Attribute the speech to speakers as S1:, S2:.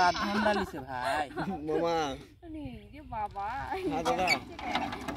S1: आराध्या हमरा से भाई।
S2: मामा। अरे ये बाबा। हाँ दादा।